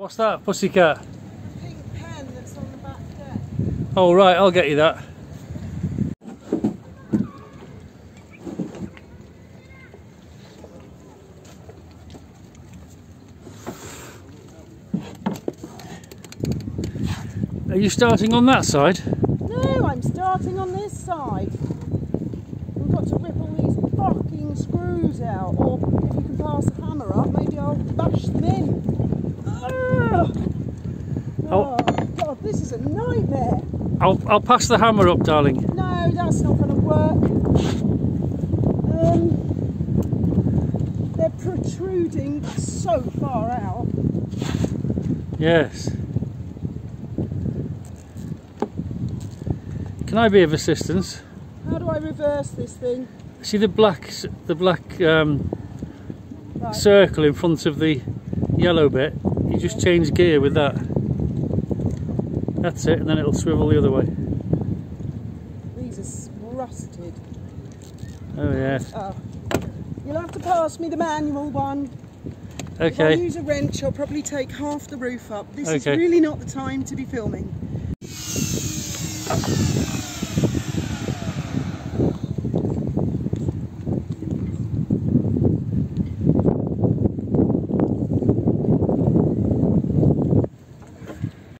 What's that, pussycat? pink pen that's on the back deck. Oh, right, I'll get you that. Are you starting on that side? No, I'm starting on this side. We've got to rip all these fucking screws out, or if you can pass a hammer up, maybe I'll bash them in. Oh. Oh, God, this is a nightmare. I'll, I'll pass the hammer up, darling. No, that's not going to work. Um, they're protruding so far out. Yes. Can I be of assistance? How do I reverse this thing? See the black, the black um, Right. circle in front of the yellow bit? Just change gear with that. That's it, and then it'll swivel the other way. These are rusted. Oh yes. Oh. Ah. You'll have to pass me the manual one. Okay. If I use a wrench, I'll probably take half the roof up. This is really not the time to be filming.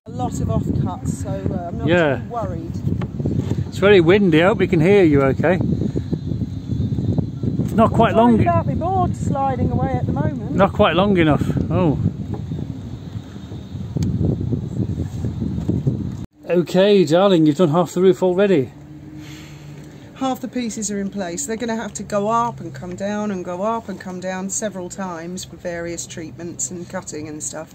A lot of so uh, I'm not Yeah. too worried. It's very windy. I hope we can hear you. Okay. Not quite I'm long. about my board sliding away at the moment. Not quite long enough. Oh. Okay, darling, you've done half the roof already. half the pieces are in place. They're going to have to go up and come down and go up and come down several times for various treatments and cutting and stuff.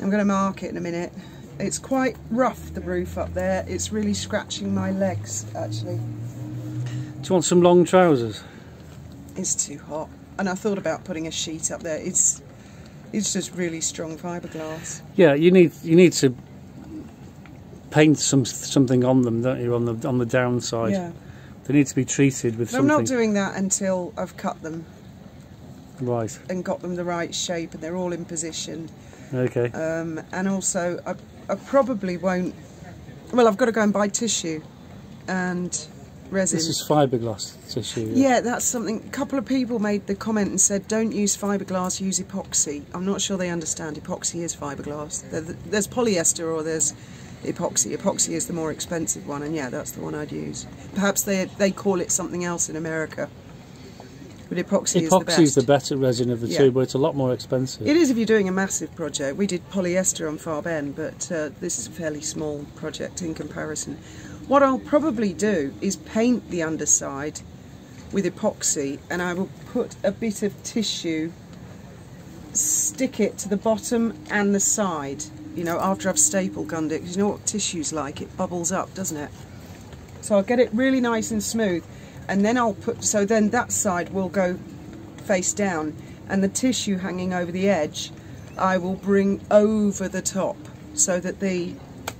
I'm going to mark it in a minute. It's quite rough, the roof up there. It's really scratching my legs, actually. Do you want some long trousers? It's too hot. And I thought about putting a sheet up there. It's it's just really strong fiberglass. Yeah, you need you need to paint some something on them, don't you? On the on the downside, Yeah. they need to be treated with But I'm not doing that until I've cut them right. and got them the right shape and they're all in position. Okay. um, and also I, I probably won't. Well, I've got to go and buy tissue and resin. this is fiberglass tissue. yeah, that's something. A couple of people made the comment and said, "Don't use fiberglass, use epoxy." I'm not sure they understand. Epoxy is fiberglass. There's polyester or there's epoxy. Epoxy is the more expensive one, and yeah, that's the one I'd use. Perhaps they they call it something else in America, but epoxy, is the Epoxy is the better resin of the Yeah. two, but it's a lot more expensive. It is if you're doing a massive project. We did polyester on Far Bend, but uh, this is a fairly small project in comparison. What I'll probably do is paint the underside with epoxy and I will put a bit of tissue, stick it to the bottom and the side, you know, after I've staple gunned it, 'cause you know what tissue's like, it bubbles up, doesn't it? So I'll get it really nice and smooth and then I'll put, so then that side will go face down. And the tissue hanging over the edge I will bring over the top so that the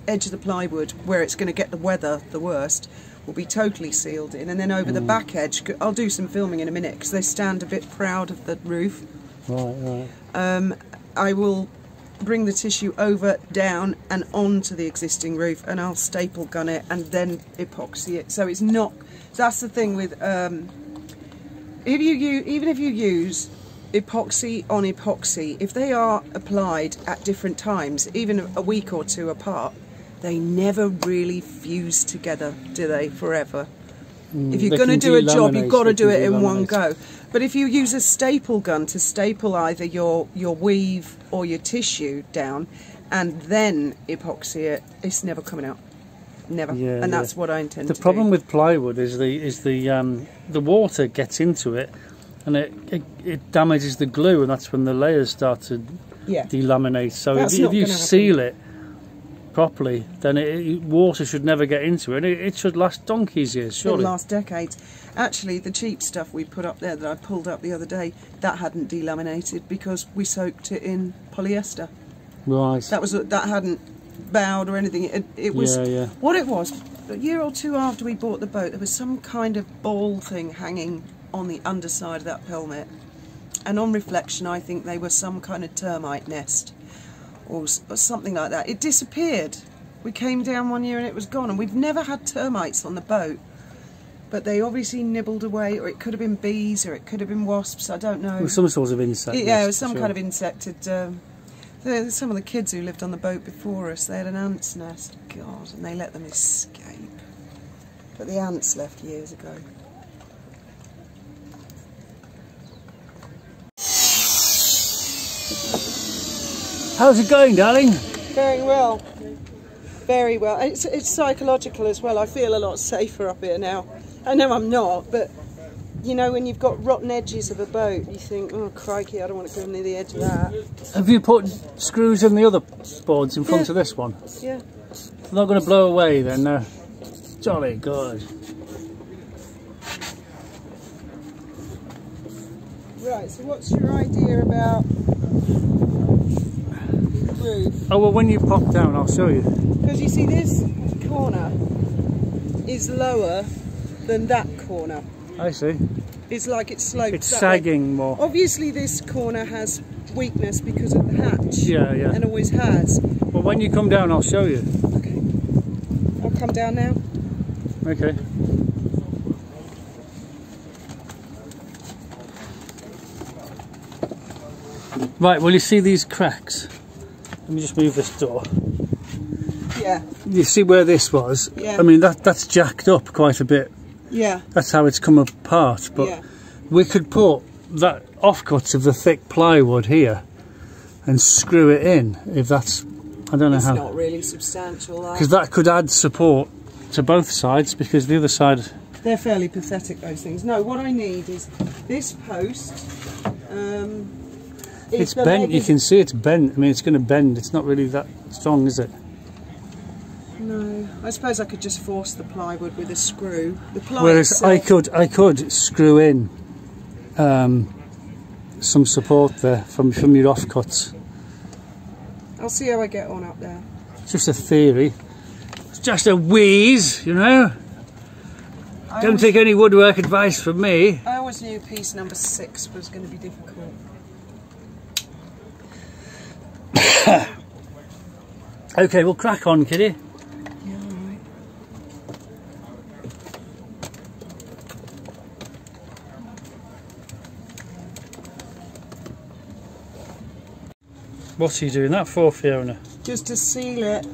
edge of the plywood where it's going to get the weather the worst will be totally sealed in. And then over the back edge I'll do some filming in a minute because they stand a bit proud of the roof. Right, right. um, I will bring the tissue over, down and onto the existing roof and I'll staple gun it and then epoxy it. So it's not, that's the thing with, um, if you, you even if you use epoxy on epoxy, if they are applied at different times, even a week or two apart, they never really fuse together, do they, forever? if you're going to do a job, you've got to do it in one go. But if you use a staple gun to staple either your, your weave or your tissue down and then epoxy it, it's never coming out. Never. Yeah, and yeah. that's what I intend to do. The problem do. with plywood is the is the um, the water gets into it, and it, it it damages the glue, and that's when the layers start to yeah. delaminate. So That's if, you- if you seal it properly, then it, water should never get into it. It, it should last donkey's years, It'll last decades. Actually, the cheap stuff we put up there that I pulled up the other day, that hadn't delaminated because we soaked it in polyester. Right. That was that hadn't bowed or anything. It, it was Yeah, yeah. what it was. A year or two after we bought the boat, there was some kind of ball thing hanging on the underside of that pelmet. And on reflection, I think they were some kind of termite nest. Or, or something like that. It disappeared. We came down one year and it was gone, and we've never had termites on the boat. But they obviously nibbled away, or it could have been bees, or it could have been wasps. I don't know. With some sort of insect. yeah, yes, it was some sure. kind of insect. Had, um, the, some of the kids who lived on the boat before us, they had an ant's nest. God, and they let them escape. But the ants left years ago. How's it going, darling? Very well. Very well. It's, it's psychological as well. I feel a lot safer up here now. I know I'm not, but you know, when you've got rotten edges of a boat, you think, oh, crikey, I don't want to go near the edge of that. Have you put screws in the other boards in front Yeah. of this one? Yeah. They're not going to blow away then, no. Jolly good. Right, so what's your idea about roof? Oh, well, when you pop down, I'll show you. Because you see, this corner is lower than that corner. I see. It's like it's sloped. It's that way. sagging more. Obviously, this corner has weakness because of the hatch. Yeah, yeah. And always has. Well, when you come down, I'll show you. Okay. I'll come down now. Okay. Right, well, you see these cracks? Let me just move this door. Yeah. You see where this was? Yeah. I mean, that that's jacked up quite a bit. Yeah. That's how it's come apart. But yeah. we could put that offcuts of the thick plywood here and screw it in if that's I don't know It's how not really substantial. Because that could add support to both sides because the other side They're fairly pathetic, those things. No, what I need is this post. Um, is it's bent. you can see it's bent. I mean it's going to bend. It's not really that strong is it? No, I suppose I could just force the plywood with a screw. The ply whereas I could I could screw in um, some support there from from your offcuts. I'll see how I get on up there. it's just a theory. It's just a wheeze you know? I don't always, take any woodwork advice from me. I always knew piece number six was going to be difficult. Okay we'll crack on kiddie Yeah, right. What are you doing that for, Fiona? Just to seal it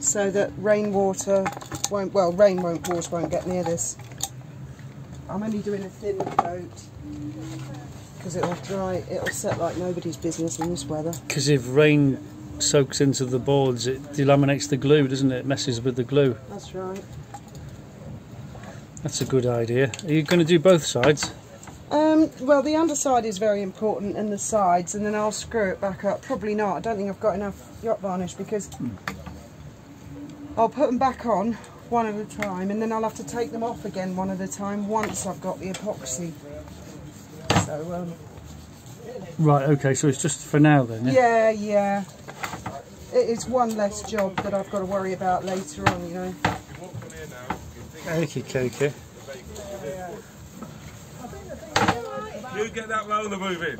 so that rainwater won't, well, rain won't, water won't get near this. I'm only doing a thin coat because it'll dry, it'll set like nobody's business in this weather. Because if rain soaks into the boards, it delaminates the glue, doesn't it? It messes with the glue. That's right. That's a good idea. Are you going to do both sides? Um, well, the underside is very important and the sides, and then I'll screw it back up. Probably not. I don't think I've got enough yacht varnish because I'll put them back on one at a time, and then I'll have to take them off again one at a time once I've got the epoxy. So, um, Right, okay, so it's just for now then, yeah? yeah, yeah. It is one less job that I've got to worry about later on, you know. Okay, okay. You get that roller moving.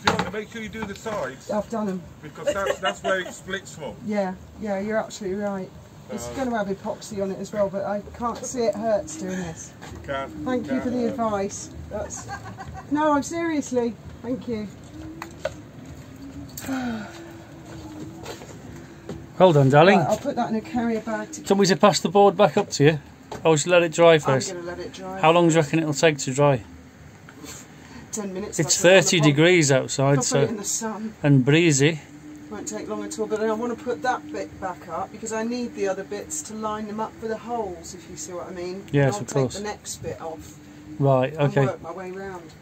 Fiona, make sure you do the sides I've done them. because that's, that's where it splits from. Yeah, yeah, you're absolutely right. It's uh, going to have epoxy on it as well, but I can't see it hurts doing this. You can. Thank you for the advice. That's no, I'm seriously. Thank you. Hold on, darling. Right, I'll put that in a carrier bag. To, So to pass the board back up to you? Or just let it dry I'm first? going to let it dry. How long do you reckon it'll take to dry? Ten minutes. It's I'll put it on the 30 degrees outside, so the sun. and breezy. Won't take long at all. But then I want to put that bit back up because I need the other bits to line them up for the holes. If you see what I mean. Yes, I'll of take the next bit off Right, and okay. work my way round.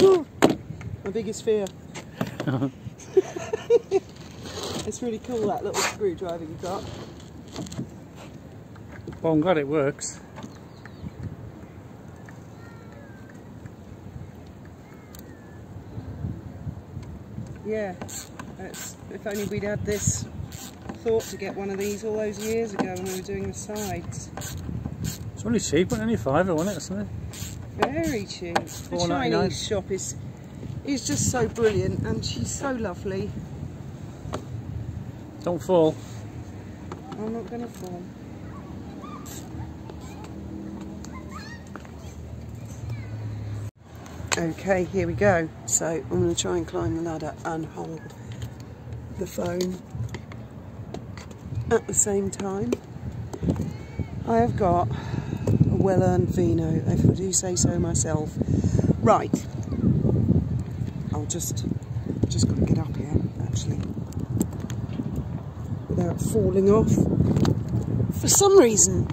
My biggest fear. it's really cool that little screwdriver you got. Well, I'm glad it works. Yeah, it's, if only we'd had this thought to get one of these all those years ago when we were doing the sides. It's only cheap, wasn't it? Only five, wasn't it, or something? Very cheap. The Chinese shop is is just so brilliant and she's so lovely. Don't fall. I'm not going to fall. Okay, here we go. So I'm going to try and climb the ladder and hold the phone at the same time. I have got a well-earned vino, if I do say so myself. Right. I'll just just got to get up here actually without falling off. For some reason,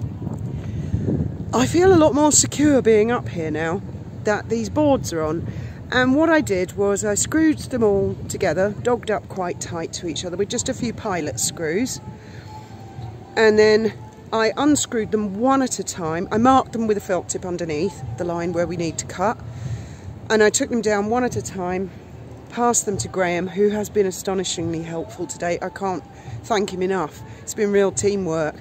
I feel a lot more secure being up here now that these boards are on. And what I did was I screwed them all together, dogged up quite tight to each other with just a few pilot screws. And then I unscrewed them one at a time. I marked them with a felt tip underneath the line where we need to cut. And I took them down one at a time, passed them to Graham, who has been astonishingly helpful today. I can't thank him enough. It's been real teamwork.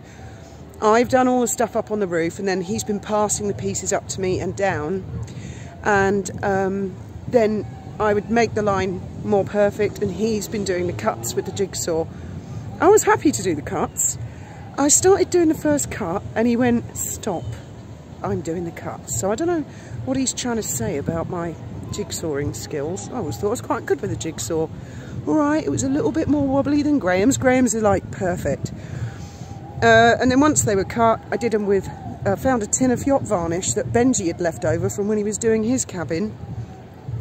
I've done all the stuff up on the roof and then he's been passing the pieces up to me and down and um, then I would make the line more perfect and he's been doing the cuts with the jigsaw. I was happy to do the cuts. I started doing the first cut and he went, stop, I'm doing the cut. So I don't know what he's trying to say about my jigsawing skills. I always thought I was quite good with a jigsaw. All right, it was a little bit more wobbly than Graham's. Graham's are like perfect. Uh, and then once they were cut, I did them with, uh, found a tin of yacht varnish that Benji had left over from when he was doing his cabin.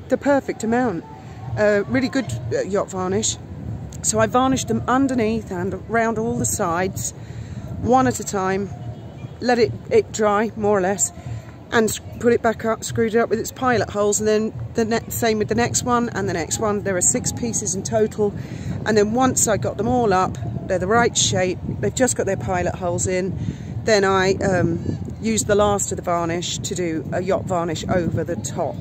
The perfect amount. Uh, really good uh, yacht varnish. So I varnished them underneath and around all the sides, one at a time, let it, it dry, more or less, and put it back up, screwed it up with its pilot holes, and then the same with the next one and the next one. There are six pieces in total, and then once I got them all up, they're the right shape, they've just got their pilot holes in, then I um, used the last of the varnish to do a yacht varnish over the top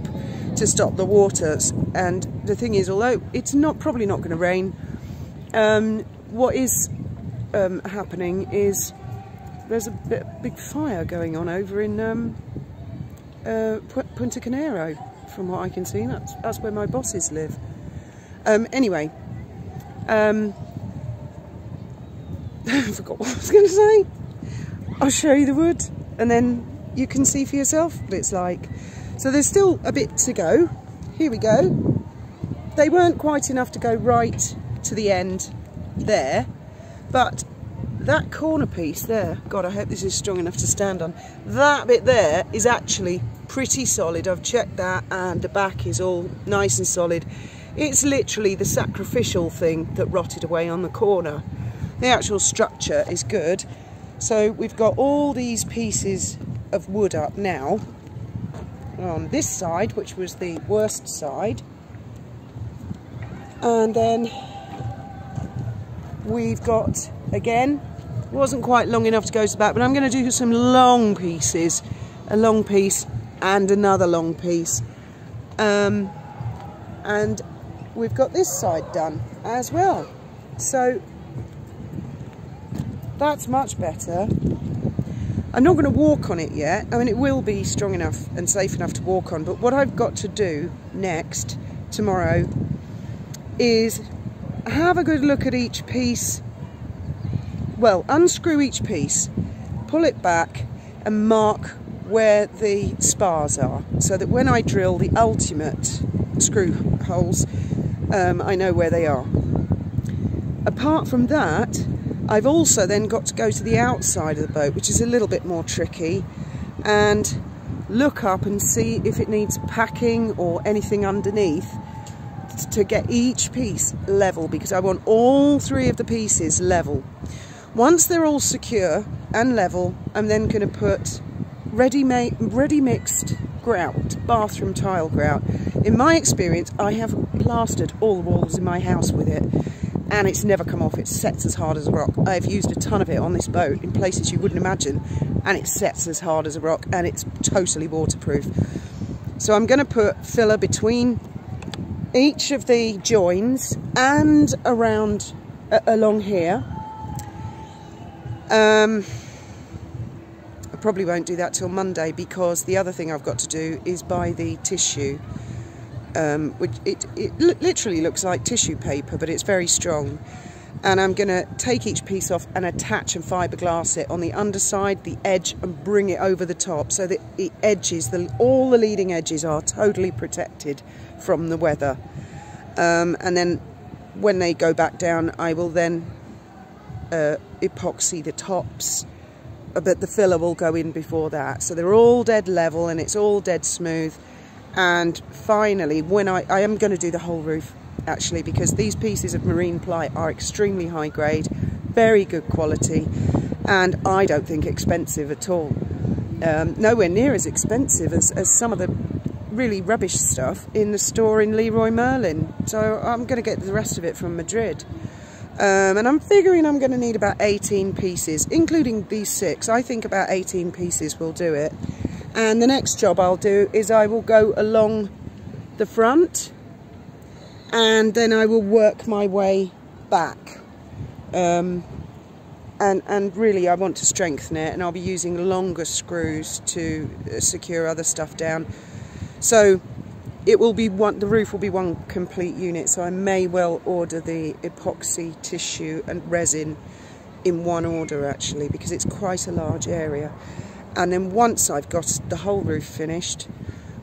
to stop the waters. And the thing is, although it's not probably not going to rain, um, what is um, happening is there's a bit, big fire going on over in um, uh, Punta Carnero, from what I can see. That's, that's where my bosses live. Um, anyway, um, I forgot what I was going to say. I'll show you the wood and then you can see for yourself what it's like. So there's still a bit to go. Here we go. They weren't quite enough to go right to the end there, but that corner piece there, God, I hope this is strong enough to stand on. That bit there is actually pretty solid. I've checked that and the back is all nice and solid. It's literally the sacrificial thing that rotted away on the corner. The actual structure is good. So we've got all these pieces of wood up now on this side, which was the worst side. And then we've got, again, wasn't quite long enough to go to the back, but I'm going to do some long pieces. A long piece and another long piece. Um, and we've got this side done as well. So that's much better. I'm not going to walk on it yet. I mean, it will be strong enough and safe enough to walk on. But what I've got to do next, tomorrow, is have a good look at each piece. Well, unscrew each piece, pull it back and mark where the spars are so that when I drill the ultimate screw holes um, I know where they are. Apart from that I've also then got to go to the outside of the boat which is a little bit more tricky and look up and see if it needs packing or anything underneath to get each piece level because I want all three of the pieces level. Once they're all secure and level I'm then going to put ready made, ready mixed grout, bathroom tile grout. In my experience, I have plastered all the walls in my house with it and it's never come off. It sets as hard as a rock. I've used a ton of it on this boat in places you wouldn't imagine and it sets as hard as a rock and it's totally waterproof. So I'm going to put filler between each of the joins and around uh, along here. Um, I probably won't do that till Monday because the other thing I've got to do is buy the tissue um, which it, it literally looks like tissue paper but it's very strong and I'm going to take each piece off and attach and fiberglass it on the underside, the edge and bring it over the top so that the edges, the, all the leading edges are totally protected from the weather. Um, and then when they go back down I will then uh, epoxy the tops but the filler will go in before that. So they're all dead level and it's all dead smooth. And finally, when I, I am going to do the whole roof actually because these pieces of marine ply are extremely high grade, very good quality, and I don't think expensive at all. Um, nowhere near as expensive as, as some of the really rubbish stuff in the store in Leroy Merlin. So I'm going to get the rest of it from Madrid. Um, and I'm figuring I'm going to need about 18 pieces, including these six. I think about 18 pieces will do it. And the next job I'll do is I will go along the front and then I will work my way back. Um, and, and really I want to strengthen it and I'll be using longer screws to uh, secure other stuff down. So it will be one, the roof will be one complete unit, so I may well order the epoxy tissue and resin in one order actually, because it's quite a large area. And then once I've got the whole roof finished,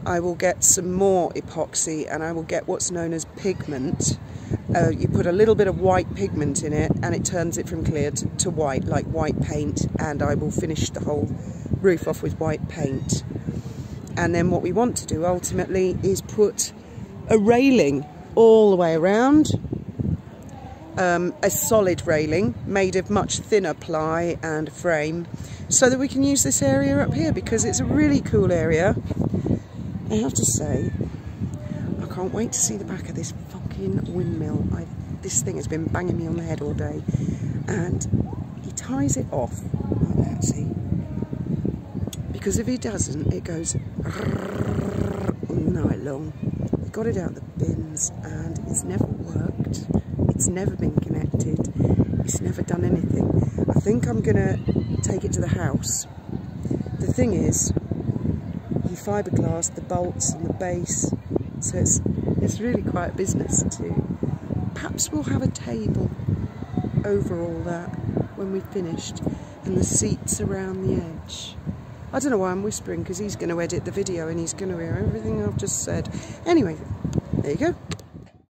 I will get some more epoxy and I will get what's known as pigment. Uh, you put a little bit of white pigment in it and it turns it from clear to, to white, like white paint, and I will finish the whole roof off with white paint. And then what we want to do ultimately is put a railing all the way around, um, a solid railing made of much thinner ply and frame so that we can use this area up here because it's a really cool area. I have to say, I can't wait to see the back of this fucking windmill. I've, this thing has been banging me on the head all day and he ties it off see? because if he doesn't, it goes all night long. We got it out the bins and it's never worked. It's never been connected. It's never done anything. I think I'm going to take it to the house. The thing is, fiberglass the bolts and the base, so it's, it's really quite a business too. Perhaps we'll have a table over all that when we've finished and the seats around the edge. I don't know why I'm whispering because he's going to edit the video and he's going to hear everything I've just said. Anyway, there you go.